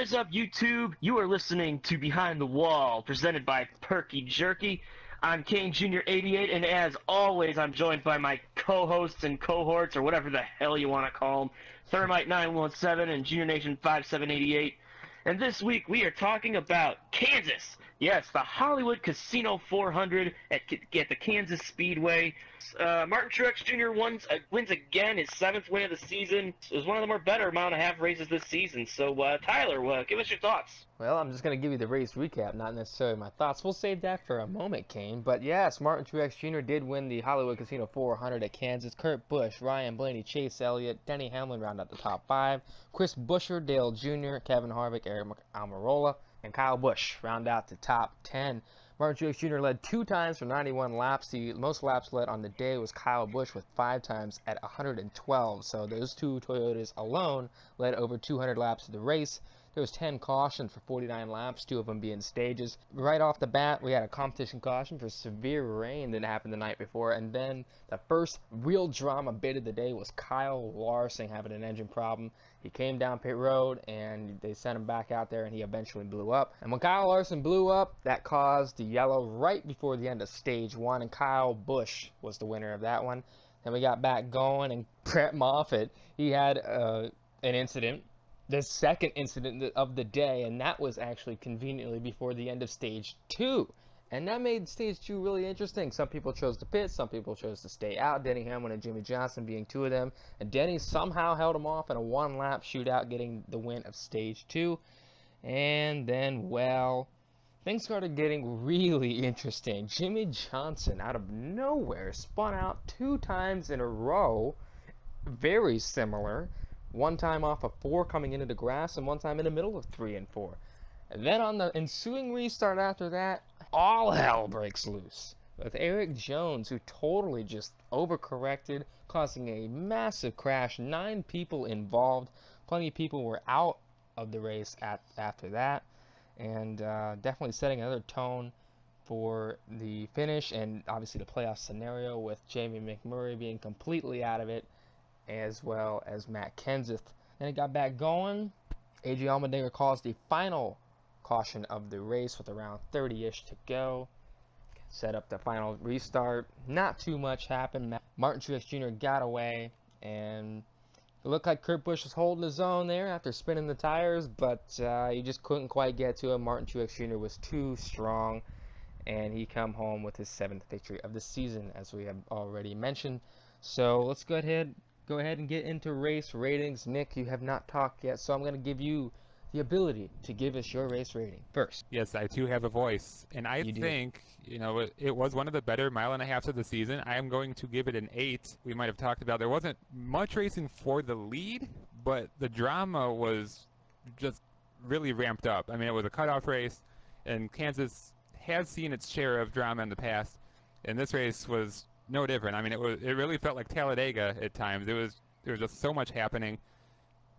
What is up, YouTube? You are listening to Behind the Wall, presented by Perky Jerky. I'm Kane Jr. 88, and as always, I'm joined by my co-hosts and cohorts, or whatever the hell you want to call them, Thermite 917 and Junior Nation 5788. And this week we are talking about Kansas. Yes, the Hollywood Casino 400 at, at the Kansas Speedway. Uh, Martin Truex Jr. Wins, uh, wins again, his seventh win of the season. It was one of the more better mile and a half races this season. So, uh, Tyler, uh, give us your thoughts. Well, I'm just going to give you the race recap, not necessarily my thoughts. We'll save that for a moment, Kane. But yes, Martin Truex Jr. did win the Hollywood Casino 400 at Kansas. Kurt Busch, Ryan Blaney, Chase Elliott, Denny Hamlin round out the top five. Chris Buescher, Dale Jr., Kevin Harvick, Aric Almirola and Kyle Busch round out the top 10. Martin Truex Jr. led two times for 91 laps. The most laps led on the day was Kyle Busch with five times at 112. So those two Toyotas alone led over 200 laps of the race. There was 10 cautions for 49 laps, two of them being stages. Right off the bat, we had a competition caution for severe rain that happened the night before, and then the first real drama bit of the day was Kyle Larson having an engine problem. He came down pit road, and they sent him back out there, and he eventually blew up. And when Kyle Larson blew up, that caused the yellow right before the end of stage one, and Kyle Busch was the winner of that one. Then we got back going, and Brett Moffitt, he had uh, an incident the second incident of the day, and that was actually conveniently before the end of stage two. And that made stage two really interesting. Some people chose to pit, some people chose to stay out. Denny Hamlin and Jimmie Johnson being two of them. And Denny somehow held him off in a one lap shootout, getting the win of stage two. And then, well, things started getting really interesting. Jimmie Johnson, out of nowhere, spun out two times in a row, very similar one time off of four coming into the grass, and one time in the middle of three and four. And then on the ensuing restart after that, all hell breaks loose. With Erik Jones, who totally just overcorrected, causing a massive crash. Nine people involved. Plenty of people were out of the race at, after that. And uh, definitely setting another tone for the finish and obviously the playoff scenario with Jamie McMurray being completely out of it as well as Matt Kenseth. Then it got back going. AJ Allmendinger calls the final caution of the race with around 30-ish to go. Set up the final restart. Not too much happened. Martin Truex Jr. got away, and it looked like Kurt Busch was holding his own there after spinning the tires, but uh, he just couldn't quite get to him. Martin Truex Jr. was too strong, and he come home with his seventh victory of the season, as we have already mentioned. So let's go ahead go ahead and get into race ratings. Nick, you have not talked yet, so I'm going to give you the ability to give us your race rating first. Yes, I too have a voice, and I you think you know it, it, was one of the better mile and a half of the season. I am going to give it an eight. We might have talked about there wasn't much racing for the lead, but the drama was just really ramped up. I mean, it was a cutoff race, and Kansas has seen its share of drama in the past, and this race was no different. I mean, it was it really felt like Talladega at times. It was there was just so much happening,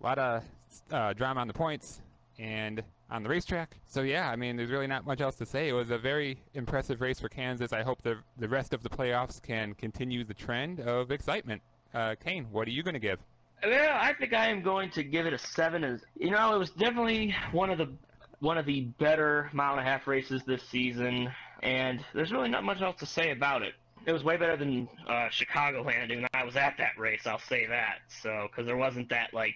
a lot of uh, drama on the points and on the racetrack. So yeah, I mean, there's really not much else to say. It was a very impressive race for Kansas. I hope the the rest of the playoffs can continue the trend of excitement. Uh, Kane, what are you going to give? Well, I think I am going to give it a seven. As you know, it was definitely one of the one of the better mile and a half races this season, and there's really not much else to say about it it was way better than uh, Chicagoland, and I was at that race. I'll say that. So because there wasn't that like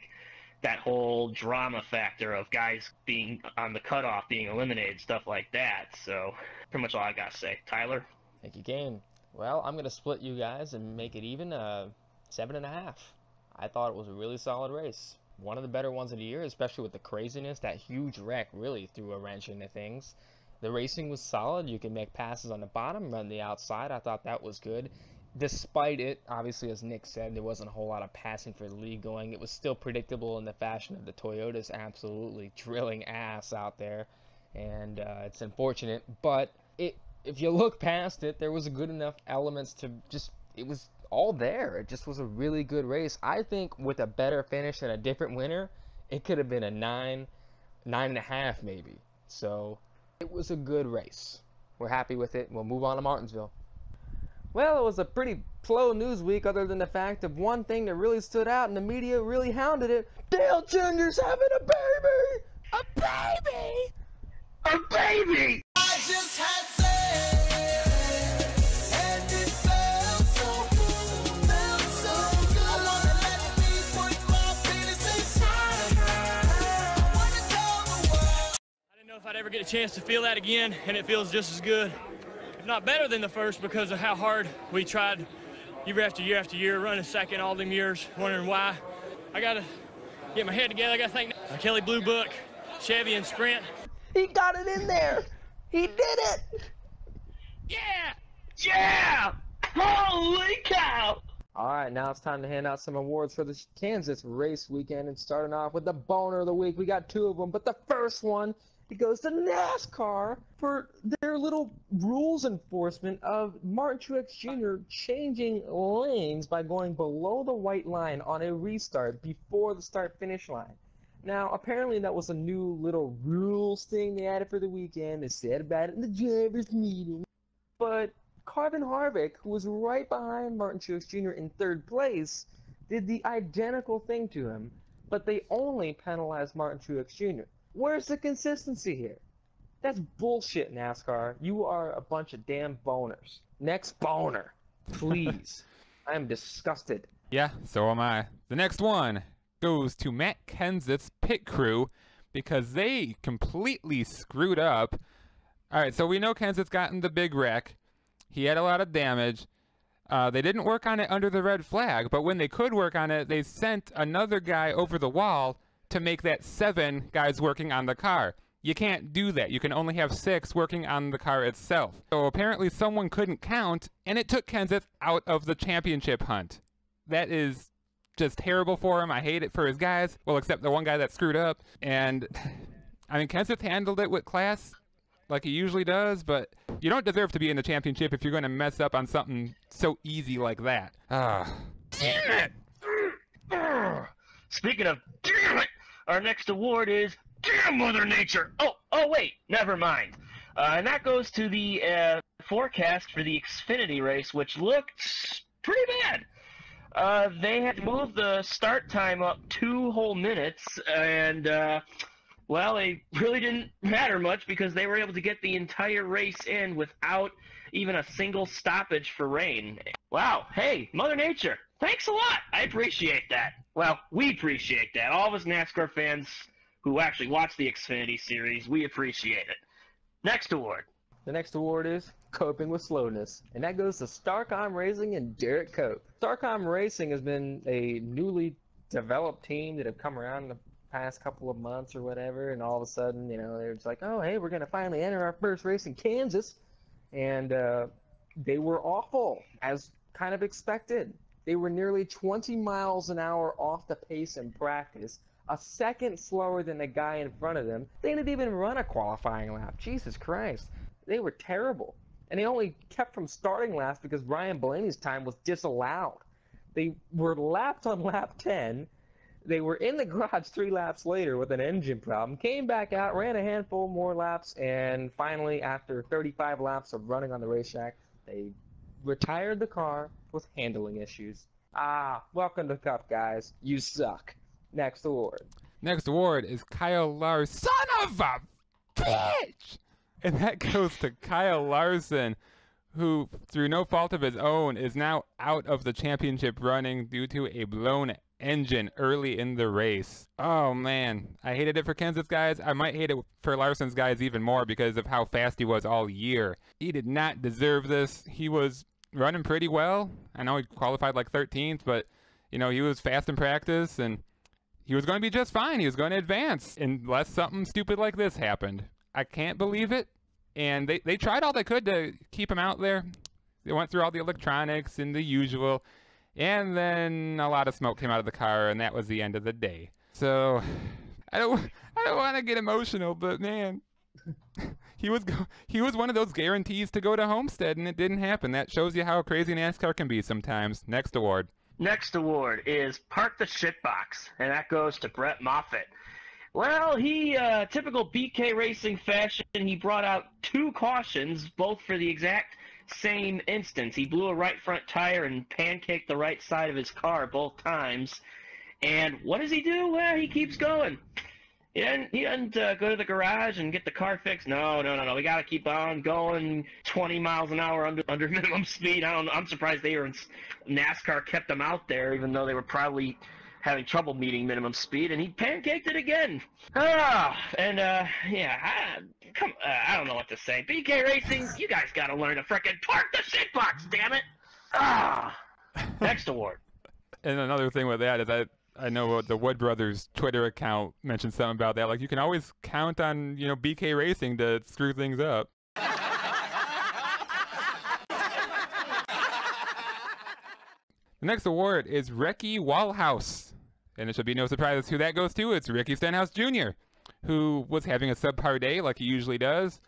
that whole drama factor of guys being on the cutoff, being eliminated, stuff like that. So pretty much all I got to say. Tyler. Thank you, Kane. Well, I'm gonna split you guys and make it even uh, seven and a half. I thought it was a really solid race. One of the better ones of the year, especially with the craziness. That huge wreck really threw a wrench into things. The racing was solid. You could make passes on the bottom, run the outside. I thought that was good. Despite it, obviously, as Nick said, there wasn't a whole lot of passing for the lead going. It was still predictable in the fashion of the Toyotas absolutely drilling ass out there. And uh, it's unfortunate. But it, if you look past it, there was a good enough elements to just, it was all there. It just was a really good race. I think with a better finish and a different winner, it could have been a nine, nine and a half maybe. So it was a good race. We're happy with it. We'll move on to Martinsville. Well, it was a pretty slow news week other than the fact of one thing that really stood out and the media really hounded it. Dale Jr.'s having a baby! A baby! A baby! I just had if I'd ever get a chance to feel that again, and it feels just as good, if not better than the first, because of how hard we tried year after year after year, running second all them years, wondering why. I gotta get my head together. I gotta think. Uh, Kelley Blue Book, Chevy, and Sprint. He got it in there. He did it. Yeah! Yeah! Holy cow! All right, now it's time to hand out some awards for the Kansas race weekend. And starting off with the boner of the week, we got two of them. But the first one, it goes to NASCAR for their little rules enforcement of Martin Truex Jr. changing lanes by going below the white line on a restart before the start finish line. Now, apparently that was a new little rules thing they added for the weekend. They said about it in the drivers' meeting. But Kevin Harvick, who was right behind Martin Truex Jr. in third place, did the identical thing to him, but they only penalized Martin Truex Jr. Where's the consistency here? That's bullshit, NASCAR. You are a bunch of damn boners. Next boner, please. I am disgusted. Yeah, so am I. The next one goes to Matt Kenseth's pit crew because they completely screwed up. All right, so we know Kenseth's gotten the big wreck. He had a lot of damage. Uh, they didn't work on it under the red flag, but when they could work on it, they sent another guy over the wall to make that seven guys working on the car. You can't do that. You can only have six working on the car itself. So apparently someone couldn't count, and it took Kenseth out of the championship hunt. That is just terrible for him. I hate it for his guys. Well, except the one guy that screwed up. And I mean, Kenseth handled it with class, like he usually does. But you don't deserve to be in the championship if you're going to mess up on something so easy like that. Ah, damn it! Speaking of damn it, our next award is Damn Mother Nature. Oh, oh wait, never mind. Uh, and that goes to the uh, forecast for the Xfinity race, which looked pretty bad. Uh, they had moved the start time up two whole minutes, and uh, well, it really didn't matter much because they were able to get the entire race in without even a single stoppage for rain. Wow, hey, Mother Nature, thanks a lot. I appreciate that. Well, we appreciate that. All of us NASCAR fans who actually watch the Xfinity series, we appreciate it. Next award. The next award is Coping with Slowness, and that goes to Starcom Racing and Derek Cope. Starcom Racing has been a newly developed team that have come around in the past couple of months or whatever, and all of a sudden, you know, they're just like, oh, hey, we're going to finally enter our first race in Kansas. And uh, they were awful, as kind of expected. They were nearly 20 miles an hour off the pace in practice, a second slower than the guy in front of them. They didn't even run a qualifying lap. Jesus Christ. They were terrible. And they only kept from starting last because Ryan Blaney's time was disallowed. They were lapped on lap 10. They were in the garage three laps later with an engine problem, came back out, ran a handful more laps, and finally, after 35 laps of running on the racetrack, they retired the car with handling issues. Ah, welcome to Cup, guys. You suck. Next award. Next award is Kyle Larson. Son of a bitch! And that goes to Kyle Larson, who, through no fault of his own, is now out of the championship running due to a blown engine early in the race. Oh man, I hated it for Kenseth's guys. I might hate it for Larson's guys even more because of how fast he was all year. He did not deserve this. He was running pretty well. I know he qualified like 13th, but you know, he was fast in practice and he was going to be just fine. He was going to advance unless something stupid like this happened. I can't believe it. And they, they tried all they could to keep him out there. They went through all the electronics and the usual. And then a lot of smoke came out of the car, and that was the end of the day. So I don't I don't want to get emotional, but man, he was go- he was one of those guarantees to go to Homestead, and it didn't happen. That shows you how crazy NASCAR can be sometimes. Next award. Next award is Park the Shitbox, and that goes to Brett Moffitt. Well, he, uh, typical BK Racing fashion, he brought out two cautions, both for the exact same instance. He blew a right front tire and pancaked the right side of his car both times. And what does he do? Well, he keeps going. He didn't. He didn't uh, go to the garage and get the car fixed. No, no, no, no. We got to keep on going 20 miles an hour under under minimum speed. I don't. I'm surprised they were in NASCAR kept them out there, even though they were probably having trouble meeting minimum speed, and he pancaked it again. Ah, and uh, yeah, I, come. Uh, I don't know what to say. BK Racing, you guys got to learn to frickin' park the shit box, damn it. Ah, next award. And another thing with that is that I know uh, the Wood Brothers Twitter account mentioned something about that. Like you can always count on you know BK Racing to screw things up. the next award is Ricky Walhouse, and it should be no surprise who that goes to. It's Ricky Stenhouse Jr., who was having a subpar day like he usually does,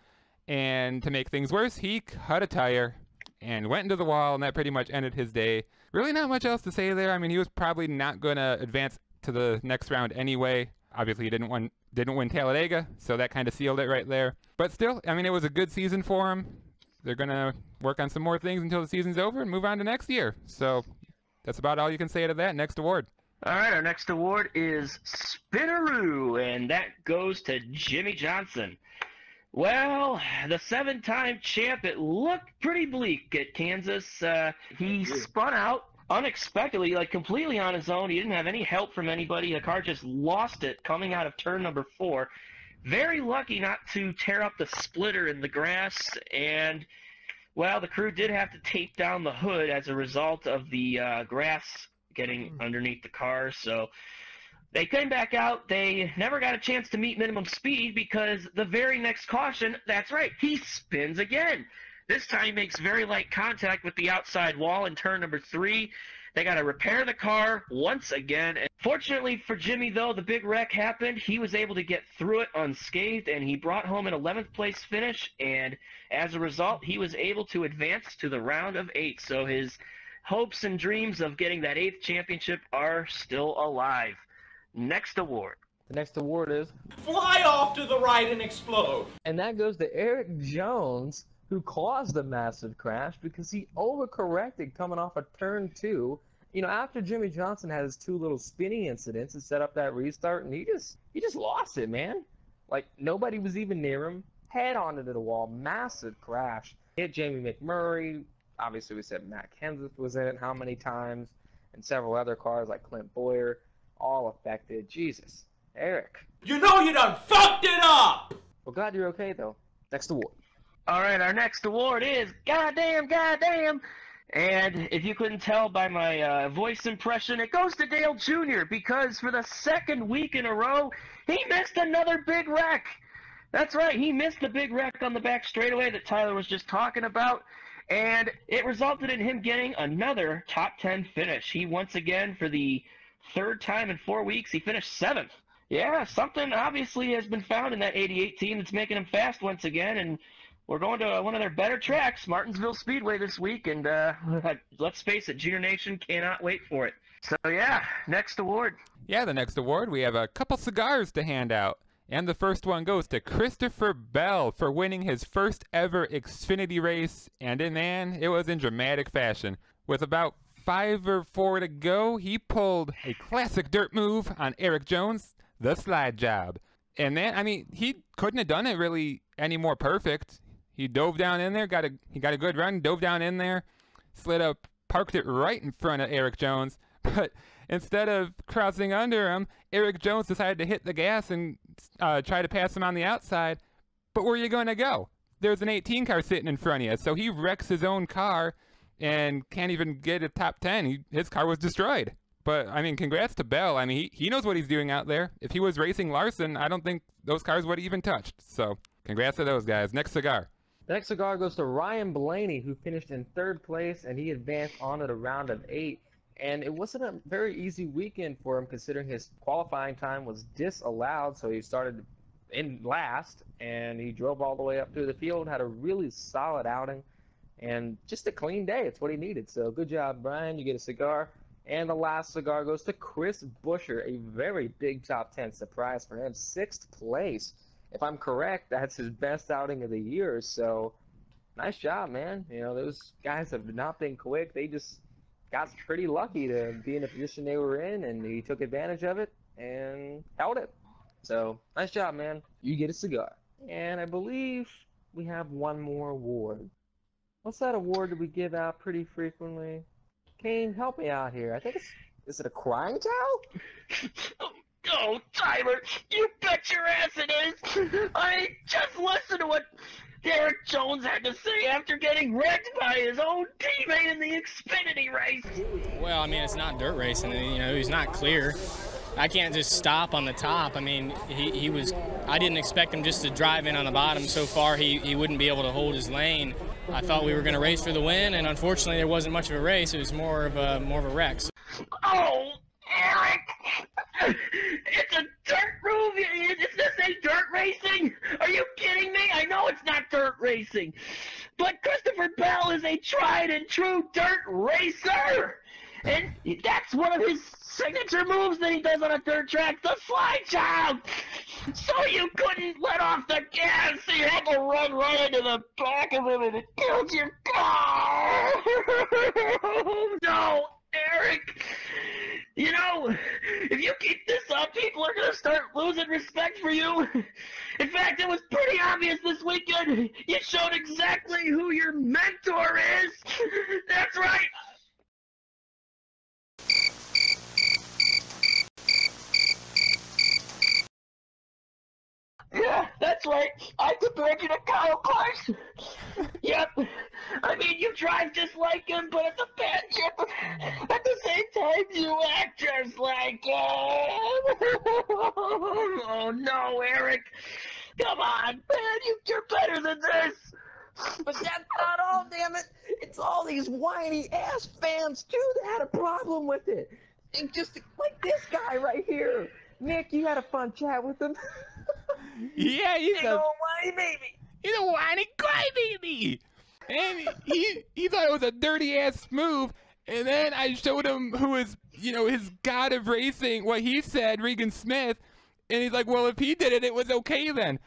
and to make things worse, he cut a tire and went into the wall, and that pretty much ended his day. Really, not much else to say there. I mean, he was probably not going to advance to the next round anyway. Obviously, he didn't win didn't win Talladega, so that kind of sealed it right there. But still, I mean, it was a good season for him. They're gonna work on some more things until the season's over and move on to next year. So that's about all you can say to that. Next award. All right, our next award is Spinaroo, and that goes to Jimmie Johnson. Well, the seven-time champ, it looked pretty bleak at Kansas. Uh, he spun out unexpectedly, like completely on his own. He didn't have any help from anybody. The car just lost it coming out of turn number four. Very lucky not to tear up the splitter in the grass, and well, the crew did have to tape down the hood as a result of the uh, grass getting underneath the car. So they came back out. They never got a chance to meet minimum speed because the very next caution, that's right, he spins again. This time he makes very light contact with the outside wall in turn number three. They got to repair the car once again. And fortunately for Jimmie, though, the big wreck happened. He was able to get through it unscathed, and he brought home an 11th place finish. And as a result, he was able to advance to the round of eight. So his hopes and dreams of getting that eighth championship are still alive. Next award. The next award is, Fly off to the right and explode. and that goes to Erik Jones, who caused the massive crash because he overcorrected coming off a turn two. You know, after Jimmie Johnson had his two little spinny incidents and set up that restart, and he just he just lost it, man. Like nobody was even near him. Head onto the wall, massive crash. Hit Jamie McMurray. Obviously, we said Matt Kenseth was in it how many times, and several other cars like Clint Bowyer, all affected. Jesus, Erik. You know you done fucked it up! Well, glad you're okay though. Next award. All right, our next award is Goddamn, Goddamn. And if you couldn't tell by my uh, voice impression, it goes to Dale Jr. because for the second week in a row, he missed another big wreck. That's right, he missed the big wreck on the back straightaway that Tyler was just talking about, and it resulted in him getting another top 10 finish. He once again, for the third time in four weeks, he finished seventh. Yeah, something obviously has been found in that 88 team that's making him fast once again, and we're going to one of their better tracks, Martinsville Speedway, this week, and uh, let's face it, Junior Nation cannot wait for it. So yeah, next award. Yeah, the next award, we have a couple cigars to hand out. And the first one goes to Christopher Bell for winning his first ever Xfinity race. And in man, it was in dramatic fashion. With about five or four to go, he pulled a classic dirt move on Erik Jones, the slide job. And then, I mean, he couldn't have done it really any more perfect. He dove down in there, got a he got a good run, dove down in there, slid up, parked it right in front of Erik Jones. But instead of crossing under him, Erik Jones decided to hit the gas and uh, try to pass him on the outside. But where are you going to go? There's an 18 car sitting in front of you, so he wrecks his own car and can't even get a top 10. He, his car was destroyed. But I mean, congrats to Bell. I mean, he, he knows what he's doing out there. If he was racing Larson, I don't think those cars would have even touched. So congrats to those guys. Next cigar. The next cigar goes to Ryan Blaney, who finished in third place, and he advanced on to the round of eight. And it wasn't a very easy weekend for him, considering his qualifying time was disallowed. So he started in last, and he drove all the way up through the field, had a really solid outing, and just a clean day. It's what he needed. So good job, Brian. You get a cigar. And the last cigar goes to Chris Buescher, a very big top 10 surprise for him. Sixth place. If I'm correct, that's his best outing of the year. So nice job, man. You know, those guys have not been quick. They just got pretty lucky to be in the position they were in, and he took advantage of it and held it. So nice job, man. You get a cigar. And I believe we have one more award. What's that award that we give out pretty frequently? Kane, help me out here. I think it's is it a crying towel? Oh, Tyler, you bet your ass it is! I just listen to what Erik Jones had to say after getting wrecked by his own teammate in the Xfinity race. Well, I mean, it's not dirt racing. You know, he's not clear. I can't just stop on the top. I mean, he, he was. I didn't expect him just to drive in on the bottom. So far, he, he wouldn't be able to hold his lane. I thought we were going to race for the win, and unfortunately, there wasn't much of a race. It was more of a more of a wreck. So Oh, Erik! It's a dirt movie! Is this a dirt racing? Are you kidding me? I know it's not dirt racing. But Christopher Bell is a tried and true dirt racer! And that's one of his signature moves that he does on a dirt track, the slide! So you couldn't let off the gas, you run right into the back of him and it killed your car! no, Erik! You know, if you keep this up, people are gonna start losing respect for you. In fact, it was pretty obvious this weekend. You showed exactly who your mentor is. That's right. Yeah, that's right. I compared you to Kyle Clark. yep. I mean, you drive just like him, but at the bad, at the same time, you act just like him. oh no, Erik. Come on, man, you, you're better than this. But that's not all, damn it! It's all these whiny ass fans too that had a problem with it. And just like this guy right here. Nick, you had a fun chat with him. Yeah, he's Big a whiny baby. he's a whiny crybaby, and he he thought it was a dirty ass move. And then I showed him who is you know his god of racing, what he said, Regan Smith, and he's like, well, if he did it, it was okay then.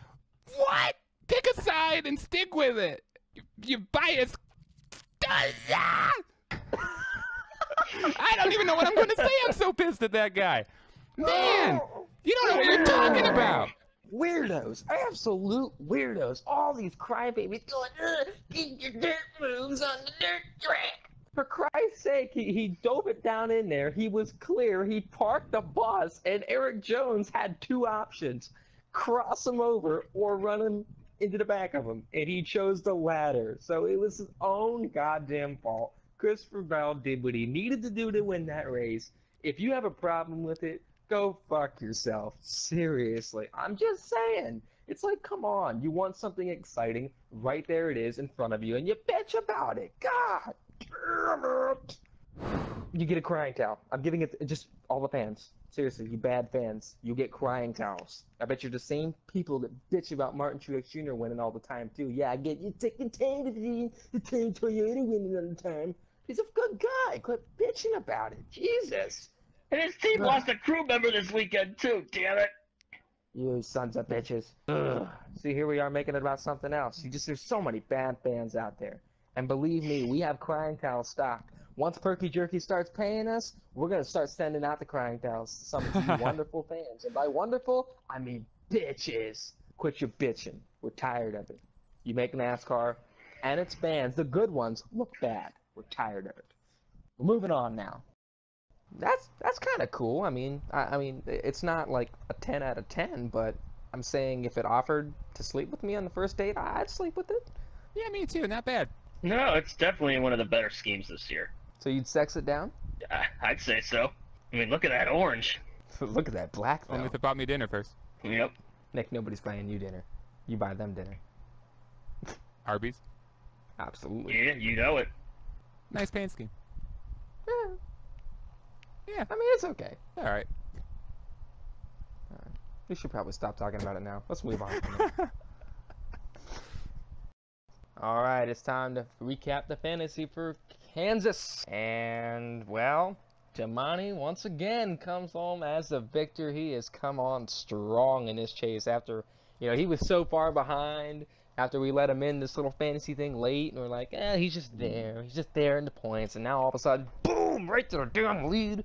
What? Pick a side and stick with it. You, you biased. I don't even know what I'm going to say. I'm so pissed at that guy. Man, you don't know what you're talking about. Weirdos, absolute weirdos. All these crybabies going, get your dirt moves on the dirt track. For Christ's sake, he, he dove it down in there. He was clear. He parked the bus, and Erik Jones had two options cross him over or run him into the back of him. And he chose the latter. So it was his own goddamn fault. Christopher Bell did what he needed to do to win that race. If you have a problem with it, go fuck yourself. Seriously. I'm just saying. It's like, come on. You want something exciting? Right there it is in front of you, and you bitch about it. God damn it. You get a crying towel. I'm giving it just all the fans. Seriously, you bad fans. You get crying towels. I bet you're the same people that bitch about Martin Truex Jr. winning all the time, too. Yeah, I get you taking time to the, the Toyota winning all the time. He's a good guy. Quit bitching about it. Jesus. And his team lost a crew member this weekend too. Damn it. You sons of bitches. Ugh. See, here we are making it about something else. You just there's so many bad fans out there. And believe me, we have crying towel stock. Once Perky Jerky starts paying us, we're gonna start sending out the crying towels to some of you wonderful fans. And by wonderful, I mean bitches. Quit your bitching. We're tired of it. You make NASCAR and its fans, the good ones, look bad. We're tired of it. We're moving on now. That's that's kind of cool. I mean, I, I mean, it's not like a ten out of ten, but I'm saying if it offered to sleep with me on the first date, I'd sleep with it. Yeah, me too. Not bad. No, it's definitely one of the better schemes this year. So you'd sex it down? I, I'd say so. I mean, look at that orange. Look at that black Only though. if it bought me dinner first. Yep. Nick, nobody's buying you dinner. You buy them dinner. Arby's. Absolutely. Yeah, you know it. Nice paint scheme. Yeah. Yeah. I mean, it's okay. All right. All right. We should probably stop talking about it now. Let's move on. All right, it's time to recap the fantasy for Kansas. And, well, Jamani once again comes home as the victor. He has come on strong in this chase after, you know, he was so far behind after we let him in this little fantasy thing late. And we're like, eh, he's just there. He's just there in the points. And now all of a sudden, boom, right to the damn lead.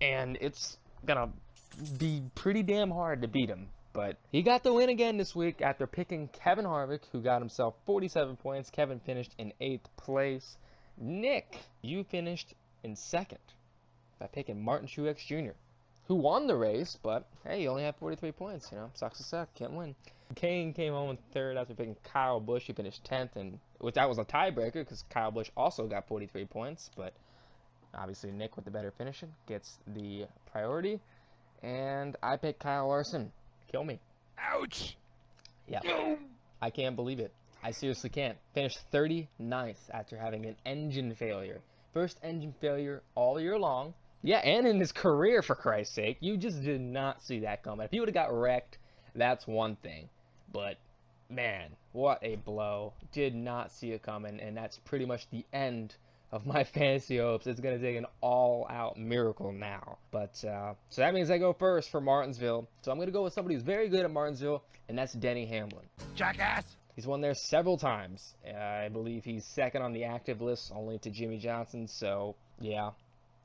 And it's going to be pretty damn hard to beat him. but he got the win again this week after picking Kevin Harvick, who got himself 47 points. Kevin finished in eighth place. Nick, you finished in second by picking Martin Truex Jr., who won the race, but hey, you only have 43 points. You know, sucks to suck, can't win. Kane came home in third after picking Kyle Busch. He finished 10th, and which that was a tiebreaker because Kyle Busch also got 43 points, but obviously Nick with the better finishing gets the priority. And I picked Kyle Larson. Kill me. Ouch! Yeah. I can't believe it. I seriously can't. Finished 39th after having an engine failure. First engine failure all year long. Yeah, and in his career, for Christ's sake. You just did not see that coming. If he would have got wrecked, that's one thing. But, man, what a blow. Did not see it coming, and that's pretty much the end of my fantasy hopes. It's going to take an all-out miracle now. But, uh, so that means I go first for Martinsville. So I'm going to go with somebody who's very good at Martinsville, and that's Denny Hamlin. Jackass! He's won there several times. Uh, I believe he's second on the active list, only to Jimmie Johnson. So, yeah.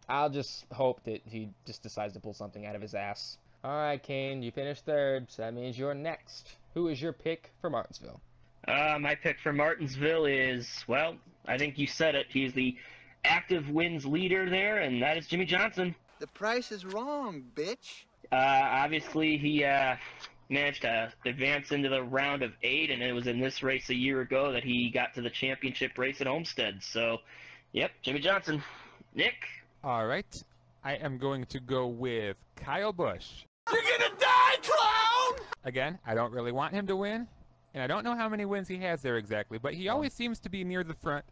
I'll just hope that he just decides to pull something out of his ass. Alright, Kane, you finished third, so that means you're next. Who is your pick for Martinsville? Uh, my pick for Martinsville is, well, I think you said it. He's the active wins leader there, and that is Jimmie Johnson. The price is wrong, bitch. Uh, obviously, he uh, managed to advance into the round of eight, and it was in this race a year ago that he got to the championship race at Homestead. So, yep, Jimmie Johnson. Nick? All right. I am going to go with Kyle Busch. You're gonna die, clown! Again, I don't really want him to win, and I don't know how many wins he has there exactly, but he always seems to be near the front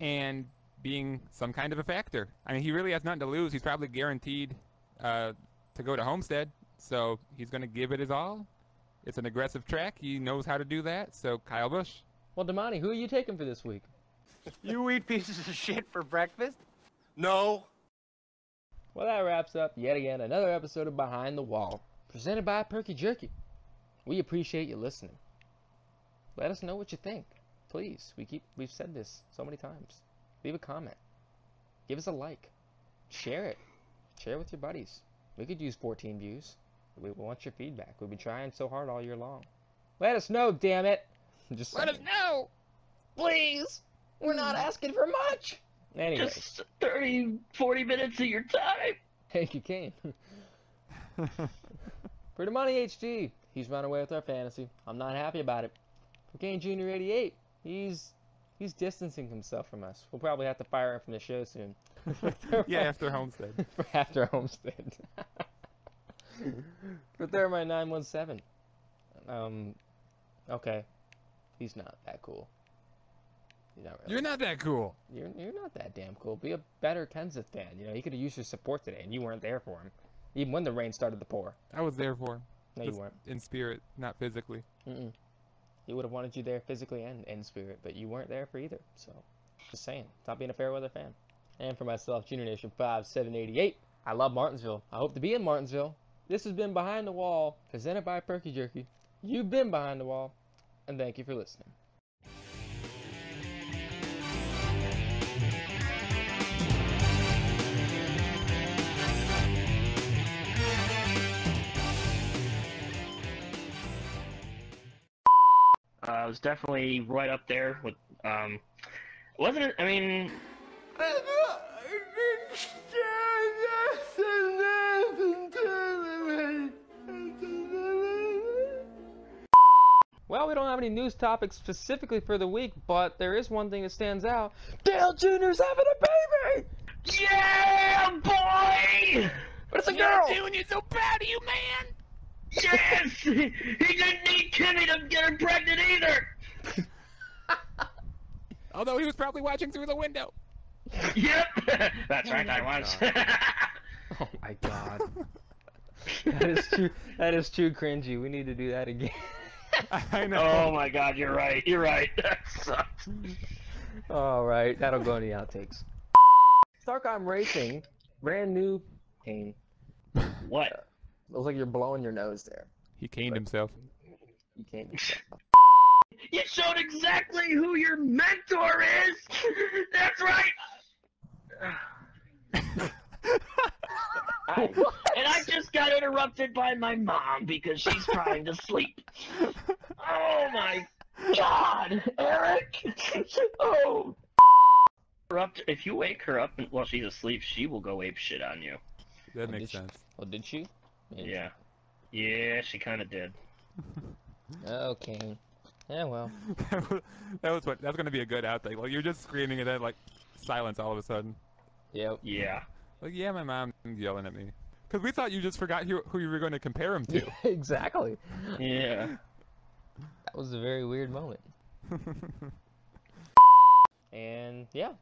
and being some kind of a factor. I mean, he really has nothing to lose. He's probably guaranteed uh, to go to Homestead, so he's going to give it his all. It's an aggressive track. He knows how to do that, so Kyle Busch. Well, Damani, who are you taking for this week? You eat pieces of shit for breakfast? No. Well, that wraps up yet again another episode of Behind the Wall, presented by Perky Jerky. We appreciate you listening. Let us know what you think, please. We keep we've said this so many times. Leave a comment, give us a like, share it, share it with your buddies. We could use 14 views. We want your feedback. We've been trying so hard all year long. Let us know, damn it! Just Let us know! please. We're not mm. asking for much. Anyways, Just 30, 40 minutes of your time. thank you, Kane. For the money HD, he's run away with our fantasy. I'm not happy about it. For Kane Jr. 88, he's he's distancing himself from us. We'll probably have to fire him from the show soon. Yeah, after Homestead. After Homestead. For Thermite 917. Um, okay. He's not that cool. Not really. You're not that cool. You're, you're not that damn cool. Be a better Kenseth fan. You know, he could have used your support today, and you weren't there for him. Even when the rain started to pour. I was there for him. No, you weren't. In spirit, not physically. Mm-mm. He would have wanted you there physically and in spirit, but you weren't there for either. So, just saying. Stop being a fair weather fan. And for myself, Junior Nation 5788. I love Martinsville. I hope to be in Martinsville. This has been Behind the Wall, presented by Perky Jerky. You've been Behind the Wall, and thank you for listening. Uh, I was definitely right up there with, um, wasn't it? I mean, Well, we don't have any news topics specifically for the week, but there is one thing that stands out. Dale Jr.'s having a baby! yeah, boy! But it's a girl! Doing you so proud of you, man! Yes! he didn't need Kimmy to get her pregnant either! Although he was probably watching through the window. Yep! That's right, I oh was. Oh my god. that is too that is too cringy. We need to do that again. I know. oh my god, you're right, you're right. That sucks. Alright, that'll go in the outtakes. Starcom Racing, brand new game. What? Looks like you're blowing your nose there. He caned himself. You can't You showed exactly who your mentor is! That's right! Right. and I just got interrupted by my mom because she's trying to sleep. Oh my god, Erik! oh. Interrupt- If you wake her up while she's asleep, she will go ape shit on you. That Oh, makes did she- sense. Well, did she? Maybe. Yeah. Yeah, she kind of did. Okay. Yeah, well. that was what. That's gonna be a good outtake. Like you're just screaming and then like silence all of a sudden. Yep. Yeah. Like yeah, my mom's yelling at me. Cause we thought you just forgot who, who you were going to compare him to. exactly. Yeah. That was a very weird moment. And yeah.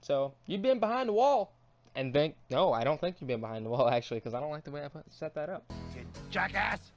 So you've been behind the wall, and think no, I don't think you've been behind the wall actually, because I don't like the way I put, set that up. You jackass!